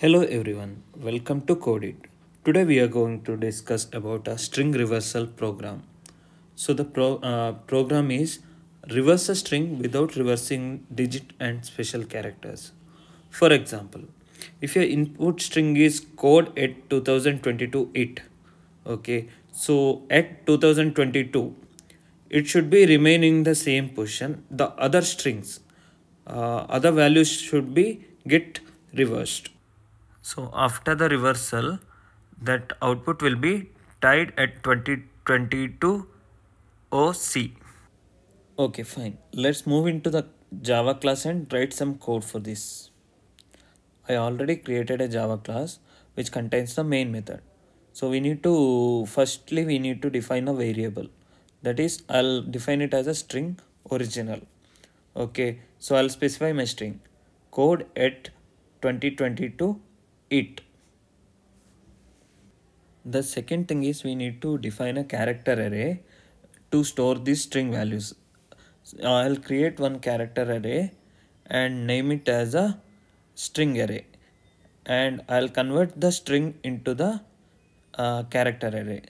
Hello everyone, welcome to Codeit. Today we are going to discuss about a string reversal program. So the pro, uh, program is reverse a string without reversing digit and special characters. For example, if your input string is code at 2022 it, okay, so at 2022 it should be remaining the same position. The other strings, uh, other values should be get reversed. So after the reversal, that output will be tied at 2022 OC. Okay, fine. Let's move into the Java class and write some code for this. I already created a Java class which contains the main method. So we need to, firstly we need to define a variable. That is, I'll define it as a string original. Okay, so I'll specify my string code at 2022 it. The second thing is we need to define a character array to store these string values. I'll create one character array and name it as a string array. And i'll convert the string into the uh, character array.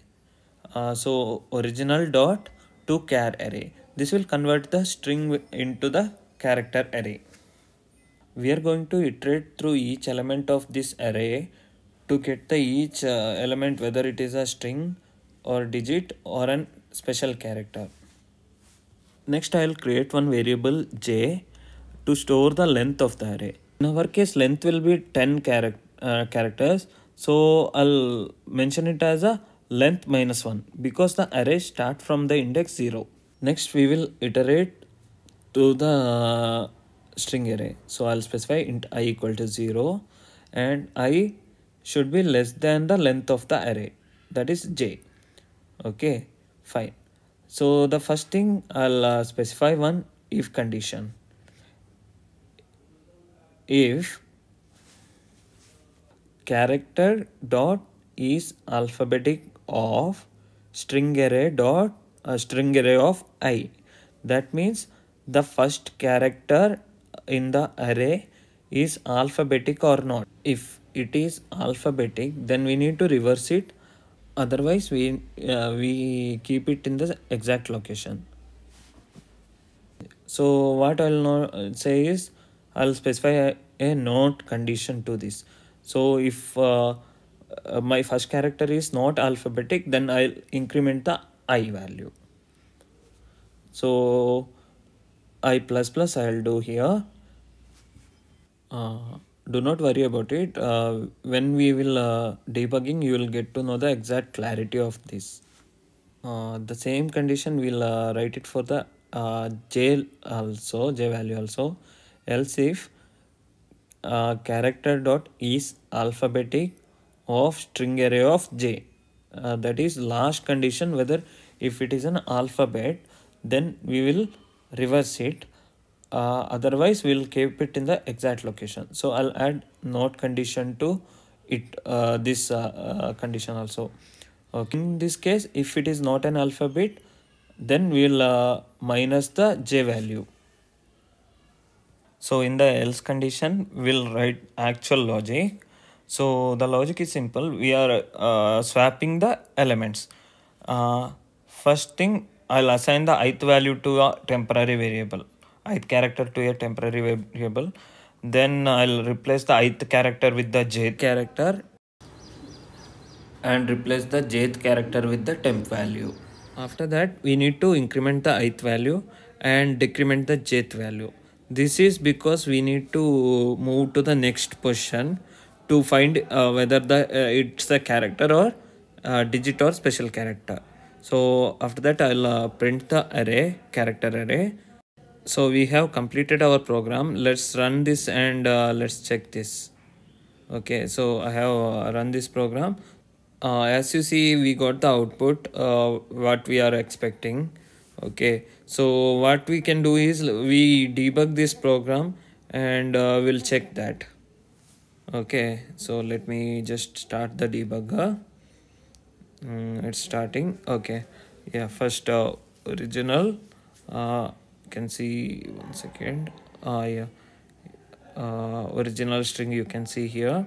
Uh, so original dot to char array. This will convert the string into the character array we are going to iterate through each element of this array to get the each uh, element whether it is a string or digit or an special character. Next i'll create one variable j to store the length of the array. In our case length will be 10 charac uh, characters. So i'll mention it as a length minus 1 because the array start from the index 0 next we will iterate to the string array. So i'll specify int i equal to 0 and i should be less than the length of the array. That is j. Okay fine. So the first thing i'll uh, specify one if condition. If character dot is alphabetic of string array dot uh, string array of i. That means the first character in the array is alphabetic or not. If it is alphabetic, then we need to reverse it. Otherwise, we, uh, we keep it in the exact location. So what I'll not say is, I'll specify a, a not condition to this. So if uh, uh, my first character is not alphabetic, then I'll increment the i value. So i plus plus I'll do here uh, do not worry about it. Uh, when we will uh, debugging, you will get to know the exact clarity of this. Uh, the same condition we'll uh, write it for the uh, j also j value also else if character dot is alphabetic of string array of j that is last condition whether if it is an alphabet then we will reverse it uh, otherwise we'll keep it in the exact location. So i'll add not condition to it uh, this uh, uh condition also. Okay. In this case if it is not an alphabet then we'll uh, minus the j value. So in the else condition we'll write actual logic. So the logic is simple. We are uh, swapping the elements. First thing i'll assign the ith value to a temporary variable ith character to a temporary variable then I'll replace the ith character with the jth character and replace the jth character with the temp value. After that we need to increment the ith value and decrement the jth value. This is because we need to move to the next position to find uh, whether the uh, it's a character or uh, digit or special character. So after that i'll uh, print the array character array so we have completed our program. Let's run this and uh, let's check this. Okay so i have uh, run this program. Uh, as you see we got the output uh, what we are expecting. Okay so what we can do is we debug this program and uh, we'll check that. Okay so let me just start the debugger. Mm, it's starting. Okay yeah first uh, original. Uh, can see one second. Uh, yeah. Uh, original string you can see here.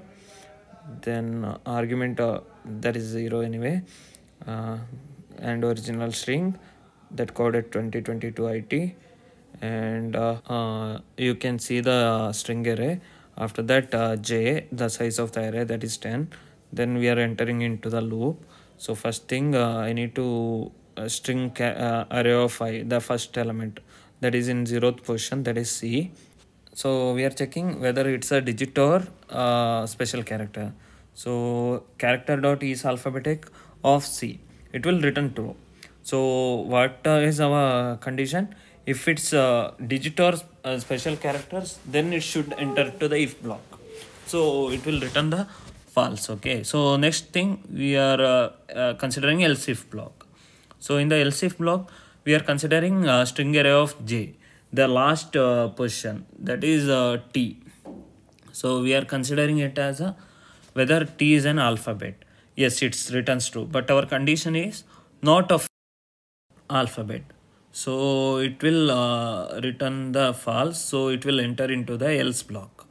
Then uh, argument uh, that is 0 anyway. Uh, and original string that coded 2022 IT and uh, uh, you can see the string array. After that uh, j the size of the array that is 10 then we are entering into the loop. So first thing uh, i need to uh, string uh, array of i the first element that is in zeroth position that is c. So we are checking whether it's a digit or uh, special character. So character dot is alphabetic of c. It will return true so what uh, is our condition? If it's uh, digit or uh, special characters then it should enter to the if block. So it will return the false okay? So next thing we are uh, uh, considering else if block. So in the else if block we are considering a string array of j the last uh, position that is uh, t. So we are considering it as a whether t is an alphabet. Yes it's returns true but our condition is not of alphabet. So it will uh, return the false so it will enter into the else block.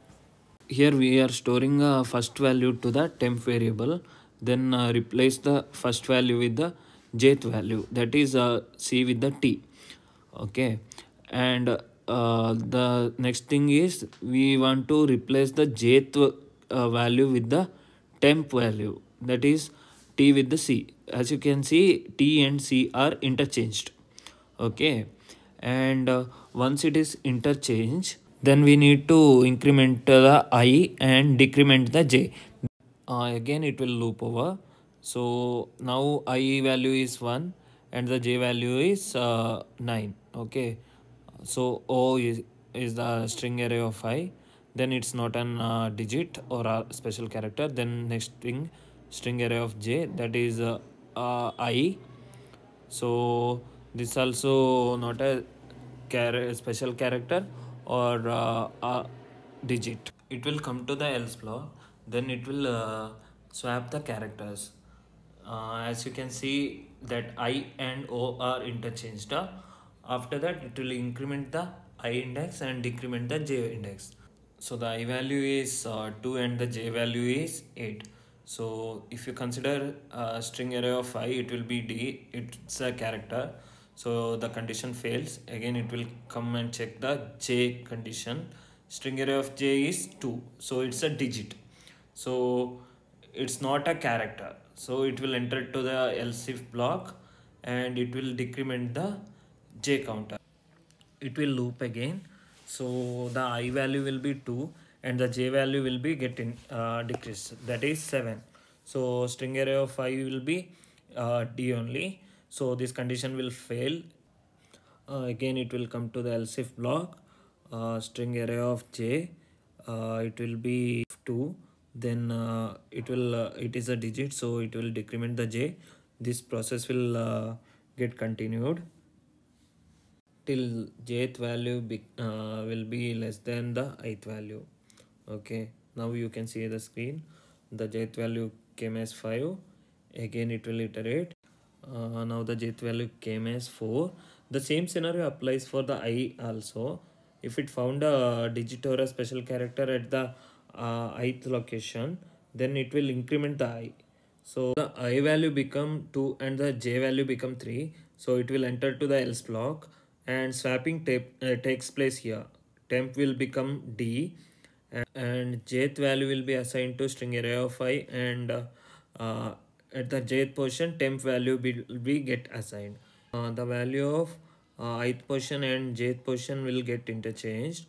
Here we are storing a first value to the temp variable then uh, replace the first value with the jth value that is uh, c with the t okay? And uh, the next thing is we want to replace the jth uh, value with the temp value that is t with the c. As you can see t and c are interchanged okay? And uh, once it is interchanged then we need to increment the i and decrement the j. Uh, again it will loop over so now i value is 1 and the j value is uh, 9 okay? So o is, is the string array of i then it's not an uh, digit or a special character then next string string array of j that is uh, uh, i. So this also not a char- special character or uh, a digit. It will come to the else block then it will uh, swap the characters uh, as you can see that i and o are interchanged. Uh, after that it will increment the i index and decrement the j index. So the i value is uh, 2 and the j value is 8 so if you consider a string array of i it will be d. It's a character. So the condition fails. Again it will come and check the j condition. String array of j is 2 so it's a digit. So it's not a character so it will enter to the else if block and it will decrement the j counter. It will loop again. So the i value will be 2 and the j value will be getting uh, decreased. That is 7 so string array of i will be uh, d only. So this condition will fail. Uh, again it will come to the else if block. Uh, string array of j uh, it will be 2 then uh, it will uh, it is a digit so it will decrement the j. This process will uh, get continued till jth value be, uh, will be less than the ith value. Okay now you can see the screen. The jth value came as 5 again it will iterate. Uh, now the jth value came as 4 the same scenario applies for the i also. If it found a digit or a special character at the uh, ith location then it will increment the i. So the i value become 2 and the j value become 3 so it will enter to the else block and swapping tape, uh, takes place here. Temp will become d and, jth value will be assigned to string array of i and uh, uh, at the jth position temp value will be get assigned. Uh, the value of uh, ith position and jth position will get interchanged.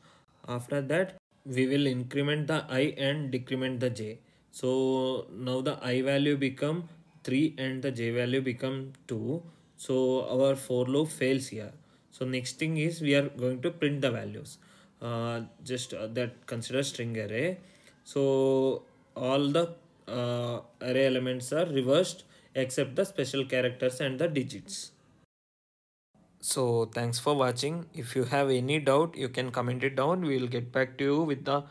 After that we will increment the i and decrement the j. So now the i value become 3 and the j value become 2 so our for loop fails here. So next thing is we are going to print the values. Uh, just uh, that consider string array. So all the uh, array elements are reversed except the special characters and the digits so thanks for watching. If you have any doubt you can comment it down. We will get back to you with the